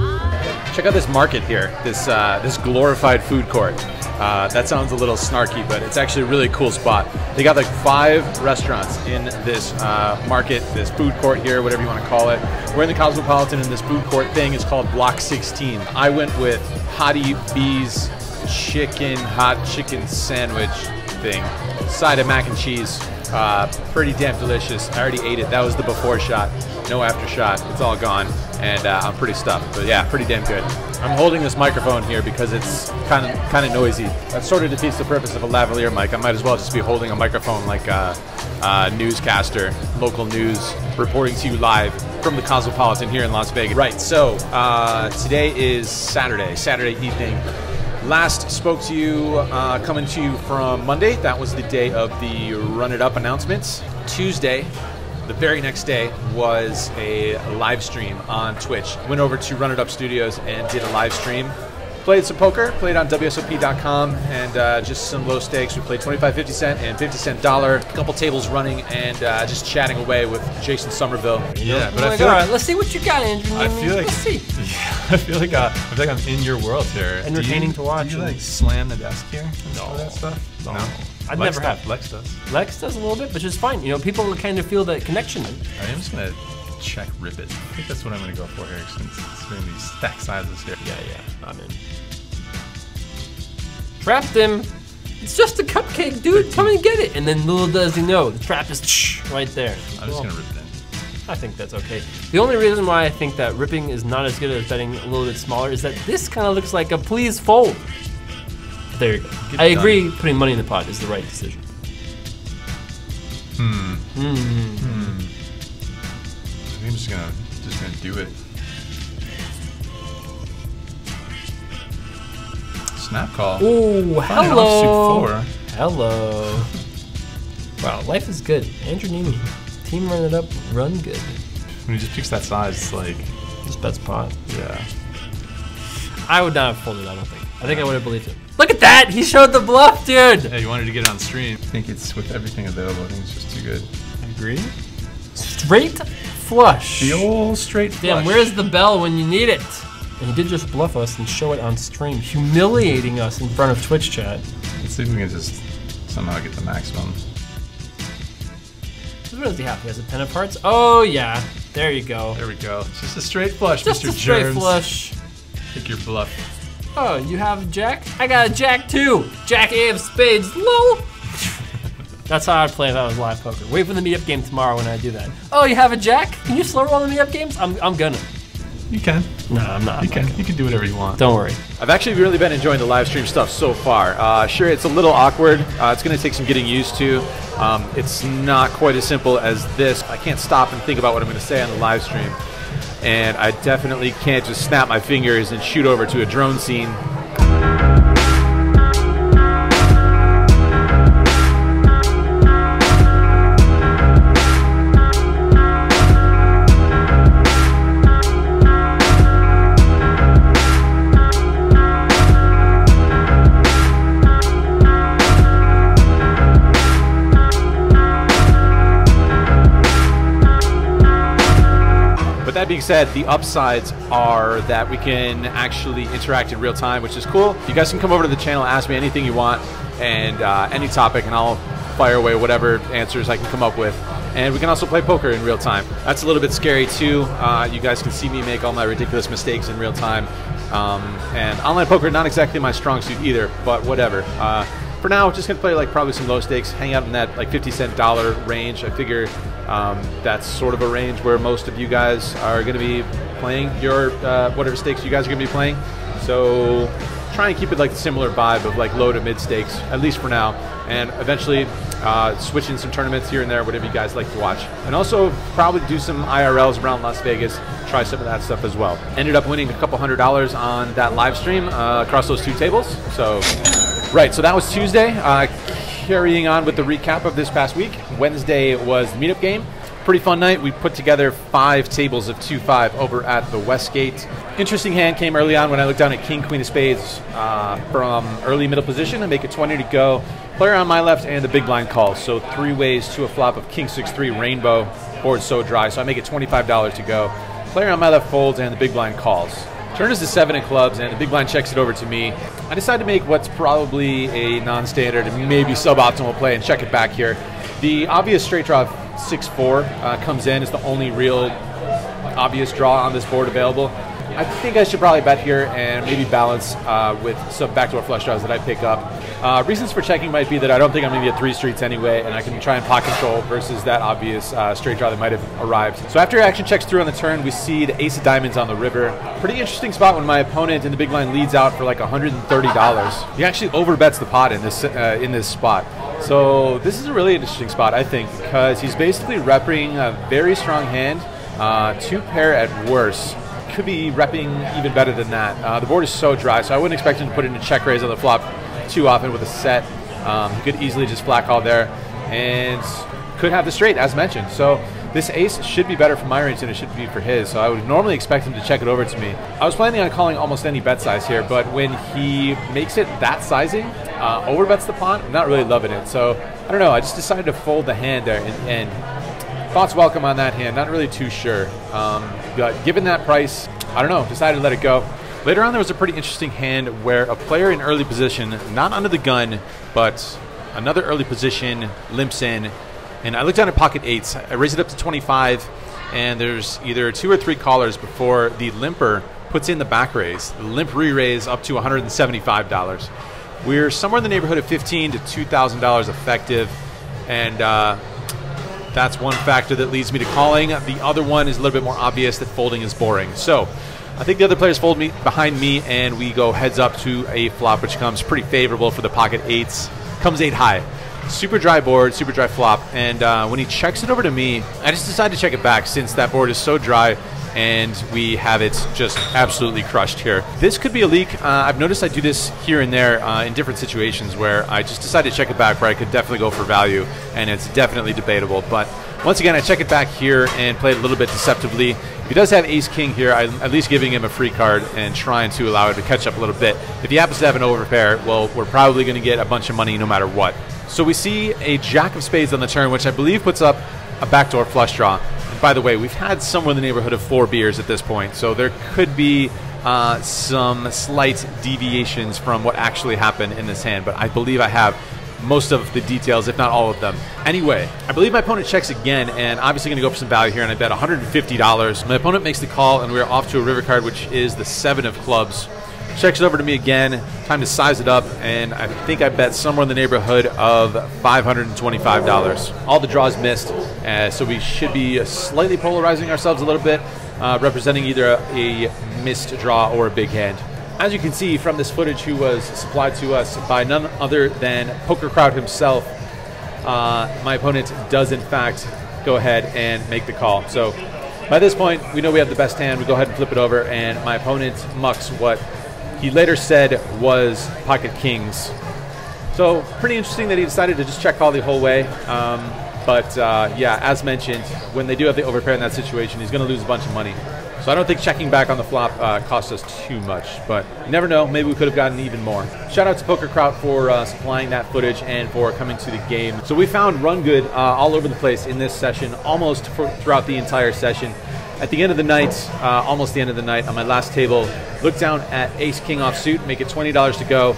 Ah. Check out this market here, this uh, this glorified food court. Uh, that sounds a little snarky, but it's actually a really cool spot. They got like five restaurants in this uh, market, this food court here, whatever you want to call it. We're in the Cosmopolitan, and this food court thing is called Block 16. I went with Hattie B's chicken hot chicken sandwich thing, side of mac and cheese. Uh, pretty damn delicious. I already ate it. That was the before shot. No after shot. It's all gone, and uh, I'm pretty stuffed. But yeah, pretty damn good. I'm holding this microphone here because it's kind of kind of noisy. That sort of defeats the purpose of a lavalier mic. I might as well just be holding a microphone like a, a newscaster, local news, reporting to you live from the Cosmopolitan here in Las Vegas. Right. So uh, today is Saturday. Saturday evening. Last spoke to you uh, coming to you from Monday. That was the day of the Run It Up announcements. Tuesday, the very next day, was a live stream on Twitch. Went over to Run It Up Studios and did a live stream. Played some poker, played on WSOP.com, and uh, just some low stakes. We played 25, 50 cent and 50 cent dollar. A couple tables running, and uh, just chatting away with Jason Somerville. Yeah, but Oh I feel God, like let's see what you got, Andrew. I feel like let's see. Yeah, I feel like uh, I feel like I'm in your world here. Entertaining you- to watch Do you and- like slam the desk here? and No. all that stuff. No. No, I'd Lex never does- have. Lex does. Lex does a little bit, but it's fine. You know, people kind of feel that connection. I am just gonna check rip it. I think that's what I'm gonna go for here since it's gonna be stack sizes here. Yeah, yeah, I'm in. Trapped him. It's just a cupcake, dude. Come and get it. And then little does he know, the trap is right there. I'm just gonna rip it in. I think that's okay. The only reason why I think that ripping is not as good as betting a little bit smaller is that this kind of looks like a please fold. There you go. Get I it done. agree. Putting money in the pot is the right decision. Hmm. Mm. Hmm. I think I'm just gonna just gonna do it. Snap call. Ooh, hello. four. Hello. Wow, life is good. Andrew Neeme, team run it up, run good. When he just picks that size, it's like, Just bets pot. yeah. I would not have folded. I don't think. I think I would have believed him. Look at that! He showed the bluff, dude. Hey, you wanted to get on stream. I think it's with everything available. I think it's just too good. I Agree. Straight flush. The old straight flush. Damn, where's the bell when you need it? And he did just bluff us and show it on stream, humiliating us in front of Twitch chat. Let's see if we can just somehow get the maximum. What does he have? He has a ten of hearts. Oh yeah, there you go. There we go. It's just a straight flush, Just Mr. a straight Jones. flush. Pick your bluff. Oh, you have Jack? I got a Jack too. Jack A of spades. Lol. That's how I'd play if I was live poker. Wait for the meetup game tomorrow when I do that. Oh, you have a Jack? Can you slow roll the meetup games? I'm, I'm gonna. You can. No, I'm not. You can. You can do whatever you want. Don't worry. I've actually really been enjoying the live stream stuff so far. Uh, sure, it's a little awkward. Uh, it's going to take some getting used to. Um, it's not quite as simple as this. I can't stop and think about what I'm going to say on the live stream. And I definitely can't just snap my fingers and shoot over to a drone scene. Being said, the upsides are that we can actually interact in real time, which is cool. You guys can come over to the channel, ask me anything you want, and uh, any topic, and I'll fire away whatever answers I can come up with. And we can also play poker in real time. That's a little bit scary too. Uh, you guys can see me make all my ridiculous mistakes in real time. Um, and online poker, not exactly my strong suit either, but whatever. Uh, for now, just gonna play like probably some low stakes, hang out in that like 50 cent dollar range. I figure um, that's sort of a range where most of you guys are gonna be playing your uh, whatever stakes you guys are gonna be playing. So try and keep it like similar vibe of like low to mid stakes, at least for now, and eventually uh, switch in some tournaments here and there, whatever you guys like to watch. And also probably do some IRLs around Las Vegas, try some of that stuff as well. Ended up winning a couple hundred dollars on that live stream uh, across those two tables. So, right, so that was Tuesday. Uh, carrying on with the recap of this past week, Wednesday was the meetup game. pretty fun night. We put together five tables of 2-5 over at the Westgate. Interesting hand came early on when I looked down at King, Queen of Spades uh, from early middle position. I make it 20 to go. Player on my left and the big blind calls. So three ways to a flop of King 6-3 Rainbow. Board so dry, so I make it $25 to go. Player on my left folds and the big blind calls. Turn is the seven of clubs, and the big blind checks it over to me. I decide to make what's probably a non-standard and maybe suboptimal play and check it back here. The obvious straight draw of 6-4 uh, comes in. It's the only real obvious draw on this board available. I think I should probably bet here and maybe balance uh, with some backdoor flush draws that I pick up. Uh, reasons for checking might be that I don't think I'm going to get three streets anyway, and I can try and pot control versus that obvious uh, straight draw that might have arrived. So after action checks through on the turn, we see the ace of diamonds on the river. Pretty interesting spot when my opponent in the big blind leads out for like $130. He actually overbets the pot in this uh, in this spot. So this is a really interesting spot, I think, because he's basically repping a very strong hand, uh, two pair at worst could be repping even better than that. Uh, the board is so dry, so I wouldn't expect him to put in a check raise on the flop too often with a set. Um, he could easily just flat call there and could have the straight, as mentioned. So this ace should be better for my range than it should be for his. So I would normally expect him to check it over to me. I was planning on calling almost any bet size here, but when he makes it that sizing, uh, overbets the pot, I'm not really loving it. So I don't know. I just decided to fold the hand there and, and Thoughts welcome on that hand. Not really too sure. Um, but given that price, I don't know. Decided to let it go. Later on, there was a pretty interesting hand where a player in early position, not under the gun, but another early position, limps in. And I looked down at pocket eights. I raised it up to 25, and there's either two or three callers before the limper puts in the back raise. The limp re raise up to $175. We're somewhere in the neighborhood of 15 to $2,000 effective. And uh, that's one factor that leads me to calling. The other one is a little bit more obvious that folding is boring. So I think the other players fold me behind me, and we go heads up to a flop, which comes pretty favorable for the pocket eights. Comes eight high. Super dry board, super dry flop. And uh, when he checks it over to me, I just decided to check it back since that board is so dry and we have it just absolutely crushed here. This could be a leak. Uh, I've noticed I do this here and there uh, in different situations where I just decide to check it back where I could definitely go for value, and it's definitely debatable. But once again, I check it back here and play it a little bit deceptively. If he does have ace king here, I'm at least giving him a free card and trying to allow it to catch up a little bit. If he happens to have an overpair, well, we're probably going to get a bunch of money no matter what. So we see a jack of spades on the turn, which I believe puts up a backdoor flush draw. By the way, we've had somewhere in the neighborhood of four beers at this point, so there could be uh, some slight deviations from what actually happened in this hand, but I believe I have most of the details, if not all of them. Anyway, I believe my opponent checks again, and obviously going to go for some value here, and I bet $150. My opponent makes the call, and we're off to a river card, which is the seven of clubs. Checks it over to me again. Time to size it up, and I think I bet somewhere in the neighborhood of $525. All the draws missed, uh, so we should be slightly polarizing ourselves a little bit, uh, representing either a, a missed draw or a big hand. As you can see from this footage, who was supplied to us by none other than Poker Kraut himself, uh, my opponent does in fact go ahead and make the call. So by this point, we know we have the best hand. We go ahead and flip it over, and my opponent mucks what he later said was pocket kings. So pretty interesting that he decided to just check call the whole way. Um, but uh, yeah, as mentioned, when they do have the overpair in that situation, he's going to lose a bunch of money. So I don't think checking back on the flop uh, cost us too much, but you never know. Maybe we could have gotten even more. Shout out to Poker Kraut for uh, supplying that footage and for coming to the game. So we found run good uh, all over the place in this session, almost for, throughout the entire session. At the end of the night, uh, almost the end of the night, on my last table, look down at Ace King off suit, make it twenty dollars to go.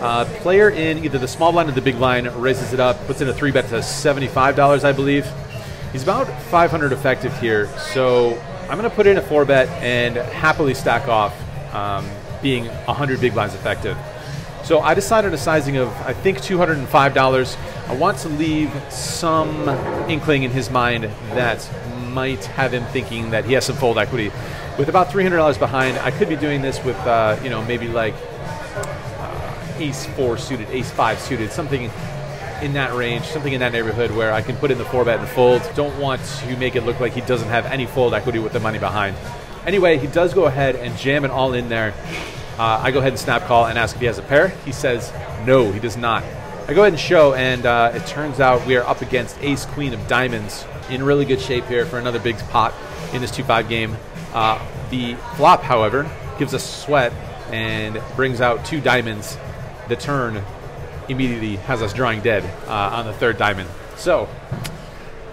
Uh, player in either the small blind or the big blind raises it up, puts in a three bet to seventy-five dollars, I believe. He's about 500 effective here, so I'm going to put in a four bet and happily stack off, um, being 100 big blinds effective. So I decided a sizing of I think $205. I want to leave some inkling in his mind that might have him thinking that he has some fold equity. With about $300 behind, I could be doing this with uh, you know maybe like uh, ace four suited, ace five suited, something in that range, something in that neighborhood where I can put in the four bet and fold. Don't want to make it look like he doesn't have any fold equity with the money behind. Anyway, he does go ahead and jam it all in there. Uh, I go ahead and snap call and ask if he has a pair. He says no, he does not. I go ahead and show, and uh, it turns out we are up against Ace Queen of Diamonds in really good shape here for another big pot in this 2-5 game. Uh, the flop, however, gives us sweat and brings out two diamonds. The turn immediately has us drawing dead uh, on the third diamond. So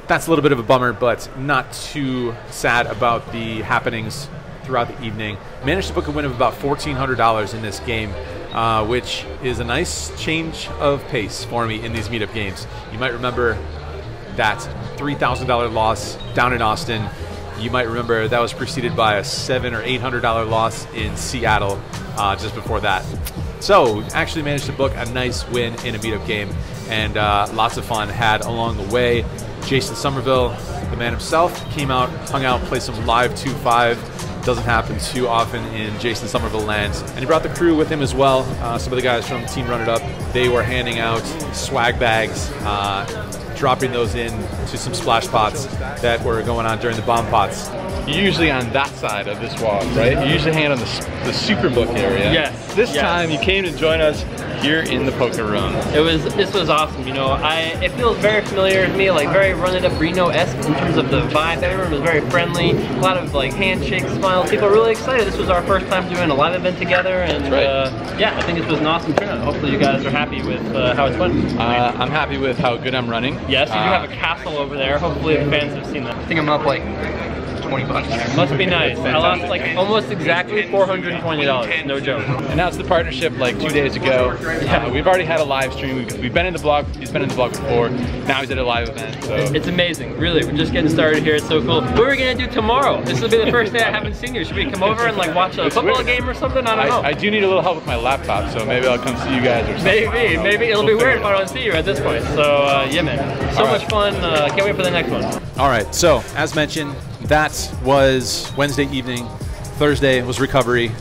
that's a little bit of a bummer, but not too sad about the happenings throughout the evening. Managed to book a win of about $1,400 in this game, uh, which is a nice change of pace for me in these meetup games. You might remember that $3,000 loss down in Austin. You might remember that was preceded by a seven or eight hundred dollar loss in Seattle uh, just before that. So actually managed to book a nice win in a meetup game, and uh, lots of fun had along the way. Jason Somerville, the man himself, came out, hung out, played some live 2-5. Doesn't happen too often in Jason Somerville lands. And he brought the crew with him as well. Uh, some of the guys from Team Run It Up. They were handing out swag bags, uh, dropping those in to some splash pots that were going on during the bomb pots. You're usually on that side of this wall, right? You usually hand on the, the Superbook area. Yes, This yes. time you came to join us here in the poker room. It was this was awesome. You know, I it feels very familiar to me, like very run it up Reno-esque in terms of the vibe. Everyone was very friendly. A lot of like handshakes, smiles. People were really excited. This was our first time doing a live event together, and right. uh, yeah, I think this was an awesome turnout. Hopefully, you guys are happy with uh, how it's went. Uh, I'm happy with how good I'm running. yes, you do Uh, have a castle over there. Hopefully, the fans have seen that. I think I'm up like 20 bucks. Must be nice. I lost like almost exactly $420. No joke. announced the partnership like two days ago. Uh, we've already had a live stream. We've, we've been in the blog. He's been in the blog before. Now he's at a live event. So It's amazing, really. We're just getting started here. It's so cool. What are we gonna do tomorrow? This will be the first day I haven't seen you. Should we come over and like watch a football weird. game or something? I don't know. I, I do need a little help with my laptop, so maybe I'll come see you guys or something. Maybe, maybe it'll be We'll weird if I don't see you at this point. So uh, yeah, man. So All right. much fun. Uh, can't wait for the next one. All right, so as mentioned, that was Wednesday evening. Thursday was recovery,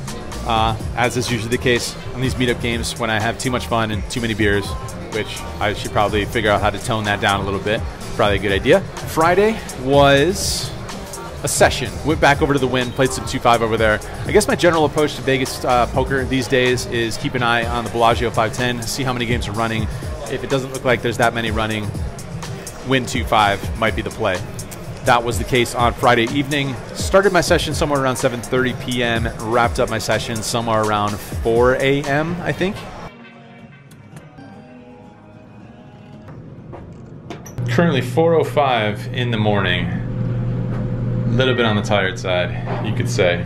uh, as is usually the case on these meetup games when I have too much fun and too many beers, which I should probably figure out how to tone that down a little bit. Probably a good idea. Friday was a session. Went back over to the Wynn, played some 2-5 over there. I guess my general approach to Vegas uh, poker these days is keep an eye on the Bellagio 510, see how many games are running. If it doesn't look like there's that many running, Wynn 2-5 might be the play. That was the case on Friday evening. Started my session somewhere around 7:30 p.m. Wrapped up my session somewhere around 4 a.m. I think. Currently 4:05 in the morning. A little bit on the tired side, you could say.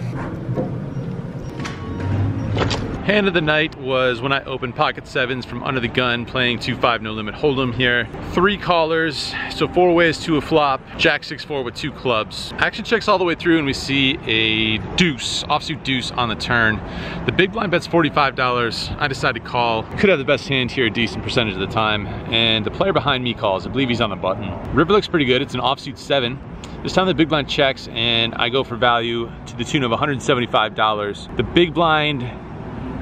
Hand of the night was when I opened pocket sevens from under the gun, playing 2-5 no limit hold'em here. Three callers, so four ways to a flop. Jack 6-4 with two clubs. Action checks all the way through and we see a deuce, offsuit deuce on the turn. The big blind bet's $45. I decide to call. Could have the best hand here a decent percentage of the time. And the player behind me calls. I believe he's on the button. River looks pretty good. It's an offsuit seven. This time the big blind checks and I go for value to the tune of $175. The big blind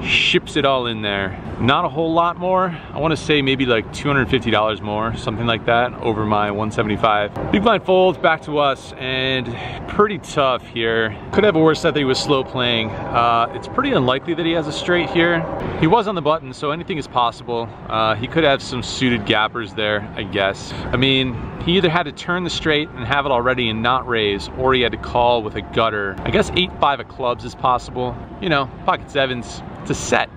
ships it all in there. Not a whole lot more. I want to say maybe like $250 more, something like that, over my 175. Big blind folds back to us and pretty tough here. Could have a worse set that he was slow playing. Uh, it's pretty unlikely that he has a straight here. He was on the button, so anything is possible. Uh, he could have some suited gappers there, I guess. I mean, he either had to turn the straight and have it already and not raise, or he had to call with a gutter. I guess 8-5 of clubs is possible. You know, pocket sevens, it's a set.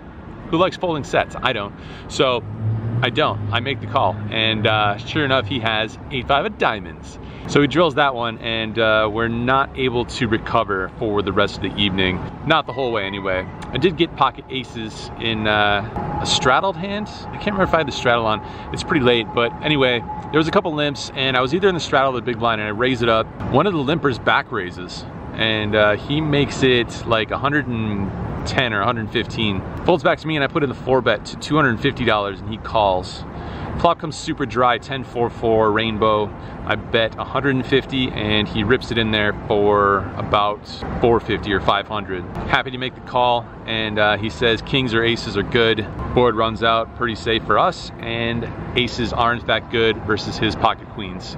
Who likes folding sets? I don't. So I don't. I make the call. And uh, sure enough, he has 8-5 of diamonds. So he drills that one and uh, we're not able to recover for the rest of the evening. Not the whole way anyway. I did get pocket aces in uh, a straddled hand. I can't remember if I had the straddle on. It's pretty late, but anyway, there was a couple limps and I was either in the straddle or the big blind and I raise it up. One of the limpers back raises and uh, he makes it like 110 or 115. Folds back to me and I put in the four bet to $250 and he calls. Flop comes super dry, 10-4-4, rainbow. I bet 150 and he rips it in there for about 450 or 500. Happy to make the call and uh, he says kings or aces are good. Board runs out pretty safe for us and aces are in fact good versus his pocket queens.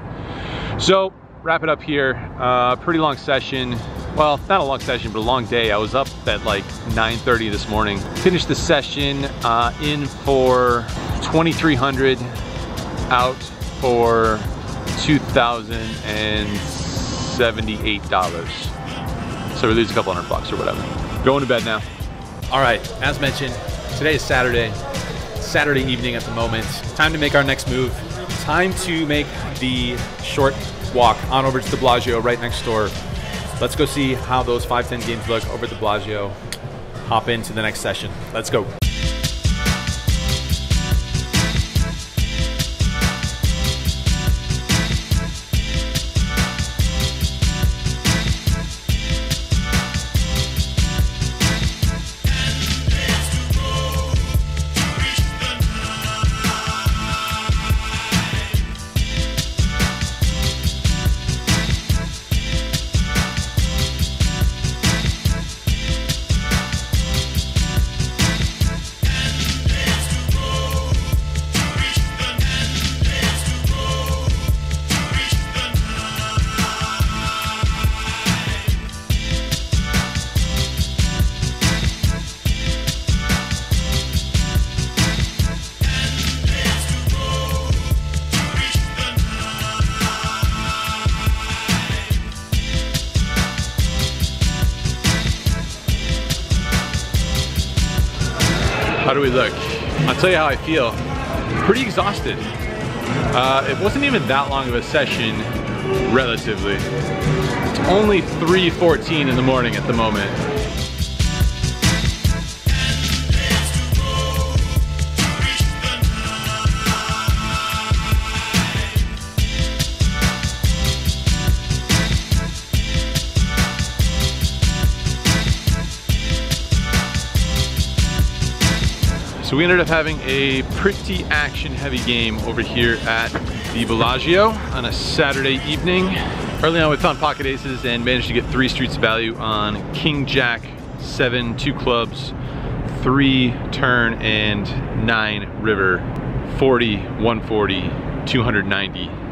So wrap it up here. Uh, pretty long session. Well, not a long session, but a long day. I was up at like 9.30 this morning. Finished the session uh, in for 2,300, out for $2,078. So we lose a couple hundred bucks or whatever. Going to bed now. All right, as mentioned, today is Saturday. Saturday evening at the moment. Time to make our next move. Time to make the short walk on over to the Bellagio right next door. Let's go see how those 510 games look over at the Bellagio. Hop into the next session. Let's go. How do we look? I'll tell you how I feel. Pretty exhausted. Uh, it wasn't even that long of a session, relatively. It's only 3.14 in the morning at the moment. So we ended up having a pretty action heavy game over here at the Bellagio on a Saturday evening. Early on we found pocket aces and managed to get three streets of value on King Jack, seven, two clubs, three turn and nine river, 40, 140, 290.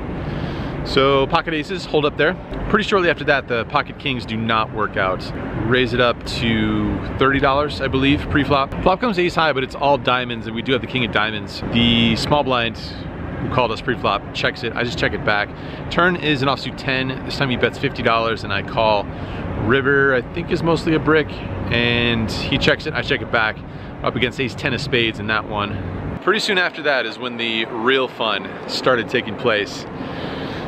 So pocket aces hold up there. Pretty shortly after that, the pocket kings do not work out. Raise it up to $30, I believe, pre-flop. Flop comes ace high, but it's all diamonds, and we do have the king of diamonds. The small blind who called us pre-flop checks it. I just check it back. Turn is an offsuit 10. This time he bets $50, and I call. River, I think, is mostly a brick, and he checks it. I check it back. Up against ace 10 of spades in that one. Pretty soon after that is when the real fun started taking place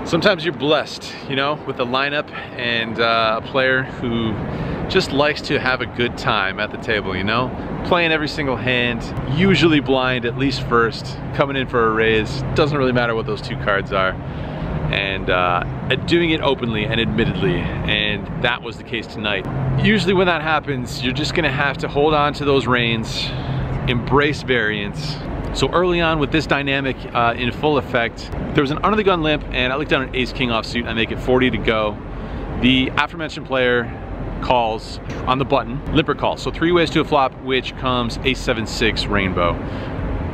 sometimes you're blessed, you know, with a lineup and uh, a player who just likes to have a good time at the table, you know? Playing every single hand, usually blind at least first, coming in for a raise, doesn't really matter what those two cards are. And uh, doing it openly and admittedly, and that was the case tonight. Usually when that happens, you're just gonna have to hold on to those reins, embrace variance, so early on with this dynamic uh, in full effect, there was an under the gun limp and I look down an ace king offsuit. And I make it 40 to go. The aforementioned player calls on the button, limper calls. So three ways to a flop, which comes ace seven six rainbow.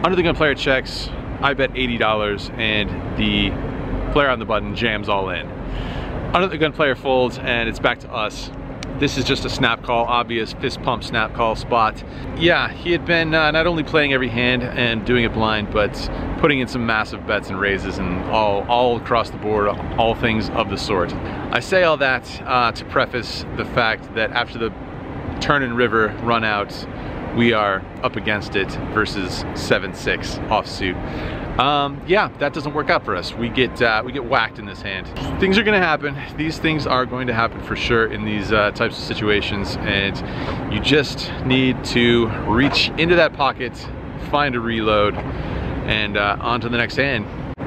Under the gun player checks, I bet $80 and the player on the button jams all in. Under the gun player folds and it's back to us. This is just a snap call, obvious fist pump snap call spot. Yeah, he had been uh, not only playing every hand and doing it blind, but putting in some massive bets and raises and all, all across the board, all things of the sort. I say all that uh, to preface the fact that after the turn and river run out, we are up against it versus 7-6 offsuit. Um, yeah, that doesn't work out for us. We get uh, we get whacked in this hand. Things are going to happen. These things are going to happen for sure in these uh, types of situations, and you just need to reach into that pocket, find a reload, and uh, on to the next hand.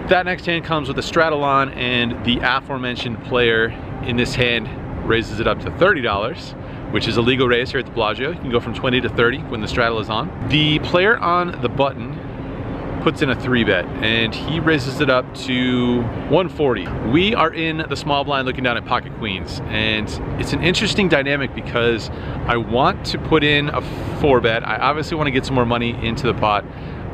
That next hand comes with a straddle on, and the aforementioned player in this hand raises it up to $30 which is a legal raise here at the Bellagio. You can go from 20 to 30 when the straddle is on. The player on the button puts in a three bet and he raises it up to 140. We are in the small blind looking down at pocket queens and it's an interesting dynamic because I want to put in a four bet. I obviously want to get some more money into the pot.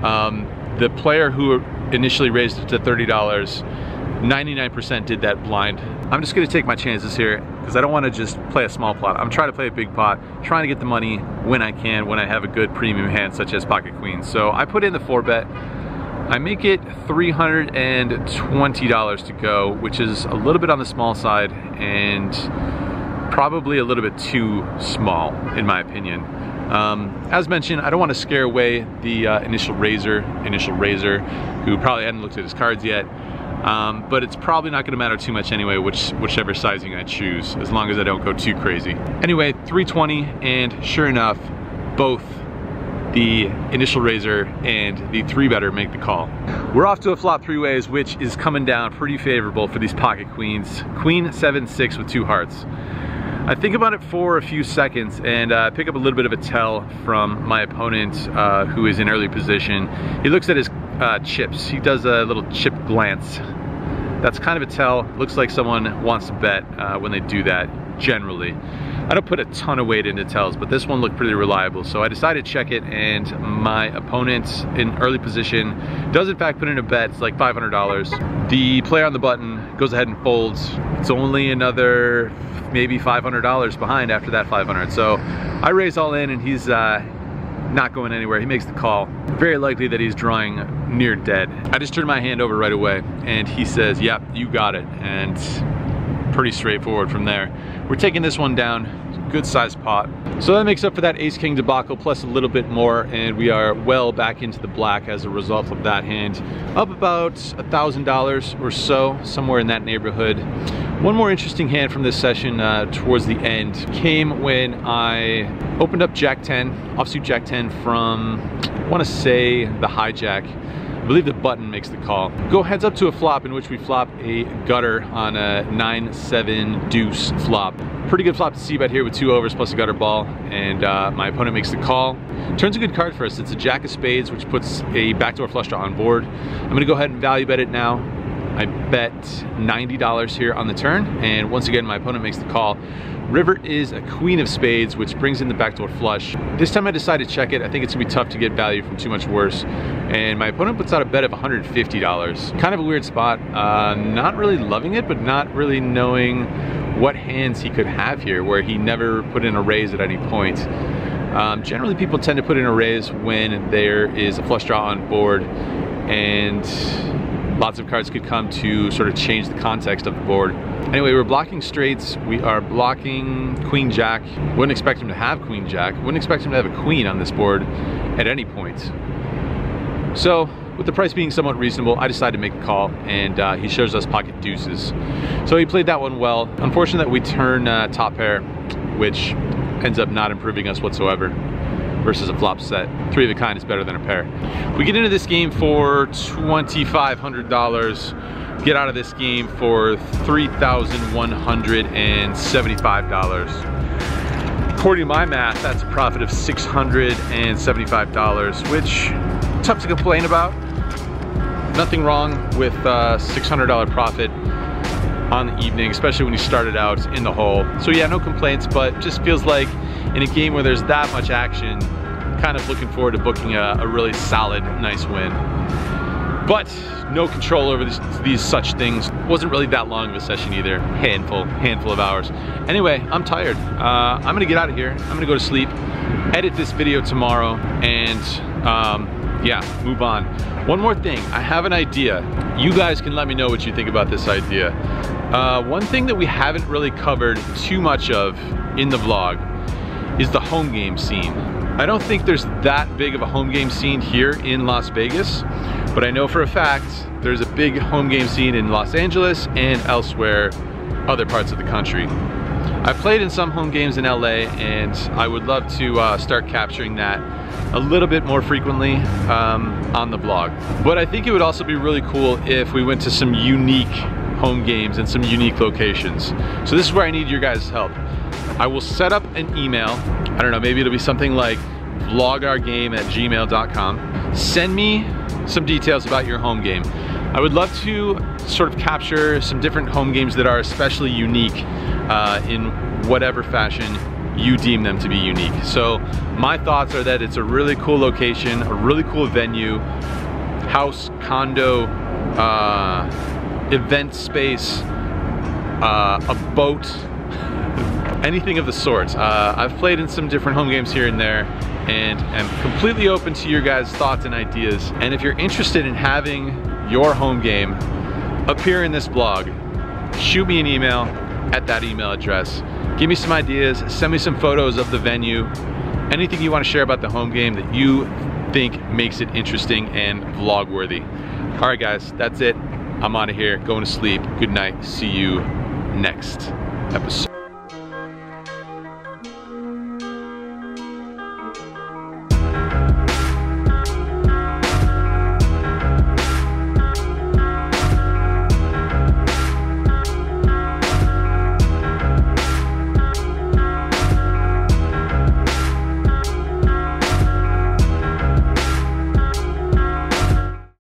Um, the player who initially raised it to $30 99% did that blind I'm just gonna take my chances here because I don't wanna just play a small pot. I'm trying to play a big pot, trying to get the money when I can, when I have a good premium hand such as pocket queens. So I put in the four bet. I make it $320 to go, which is a little bit on the small side and probably a little bit too small in my opinion. Um, as mentioned, I don't want to scare away the uh, initial raiser, initial raiser, who probably hadn't looked at his cards yet. Um, but it's probably not going to matter too much anyway, which whichever sizing I choose, as long as I don't go too crazy. Anyway, 320, and sure enough, both the initial raiser and the three better make the call. We're off to a flop three ways, which is coming down pretty favorable for these pocket queens. Queen seven six with two hearts. I think about it for a few seconds and uh, pick up a little bit of a tell from my opponent uh, who is in early position. He looks at his uh, chips. He does a little chip glance. That's kind of a tell. Looks like someone wants to bet uh, when they do that, generally. I don't put a ton of weight into tells, but this one looked pretty reliable. So I decided to check it and my opponent in early position does in fact put in a bet, it's like $500. The player on the button goes ahead and folds. It's only another maybe $500 behind after that 500. So I raise all in and he's uh, not going anywhere. He makes the call. Very likely that he's drawing near dead. I just turn my hand over right away and he says, yep, you got it. And pretty straightforward from there. We're taking this one down, good sized pot. So that makes up for that ace king debacle plus a little bit more and we are well back into the black as a result of that hand. Up about a thousand dollars or so, somewhere in that neighborhood. One more interesting hand from this session uh, towards the end came when I opened up Jack 10, offsuit Jack 10 from, I wanna say the hijack. I believe the button makes the call. Go heads up to a flop in which we flop a gutter on a 9-7 deuce flop. Pretty good flop to see bet here with two overs plus a gutter ball, and uh, my opponent makes the call. Turns a good card for us. It's a jack of spades, which puts a backdoor flush draw on board. I'm gonna go ahead and value bet it now. I bet $90 here on the turn, and once again, my opponent makes the call. River is a queen of spades, which brings in the backdoor flush. This time I decided to check it. I think it's gonna be tough to get value from too much worse. And my opponent puts out a bet of $150. Kind of a weird spot. Uh, not really loving it, but not really knowing what hands he could have here, where he never put in a raise at any point. Um, generally, people tend to put in a raise when there is a flush draw on board and lots of cards could come to sort of change the context of the board. Anyway, we're blocking straights. We are blocking queen jack. Wouldn't expect him to have queen jack. Wouldn't expect him to have a queen on this board at any point. So with the price being somewhat reasonable, I decided to make a call and uh, he shows us pocket deuces. So he played that one well. Unfortunate that we turn uh, top pair, which ends up not improving us whatsoever versus a flop set. Three of a kind is better than a pair. We get into this game for $2,500. Get out of this game for $3,175. According to my math, that's a profit of $675, which tough to complain about. Nothing wrong with uh, a $600 profit on the evening, especially when you started out in the hole. So yeah, no complaints, but just feels like in a game where there's that much action, kind of looking forward to booking a, a really solid, nice win. But no control over these, these, such things. Wasn't really that long of a session either. Handful, handful of hours. Anyway, I'm tired. Uh, I'm gonna get out of here. I'm gonna go to sleep, edit this video tomorrow, and um, yeah, move on. One more thing, I have an idea. You guys can let me know what you think about this idea. Uh, one thing that we haven't really covered too much of in the vlog is the home game scene. I don't think there's that big of a home game scene here in Las Vegas, but I know for a fact there's a big home game scene in Los Angeles and elsewhere, other parts of the country. I've played in some home games in LA and I would love to uh, start capturing that a little bit more frequently um, on the blog. But I think it would also be really cool if we went to some unique home games and some unique locations. So this is where I need your guys' help. I will set up an email. I don't know, maybe it'll be something like vlogourgame at gmail.com. Send me some details about your home game. I would love to sort of capture some different home games that are especially unique uh, in whatever fashion you deem them to be unique. So my thoughts are that it's a really cool location, a really cool venue, house, condo, uh, event space, uh, a boat, anything of the sort. Uh, I've played in some different home games here and there and am completely open to your guys' thoughts and ideas. And if you're interested in having your home game appear in this blog, shoot me an email at that email address. Give me some ideas, send me some photos of the venue, anything you want to share about the home game that you think makes it interesting and vlog worthy. All right guys, that's it. I'm out of here, going to sleep. Good night. See you next episode.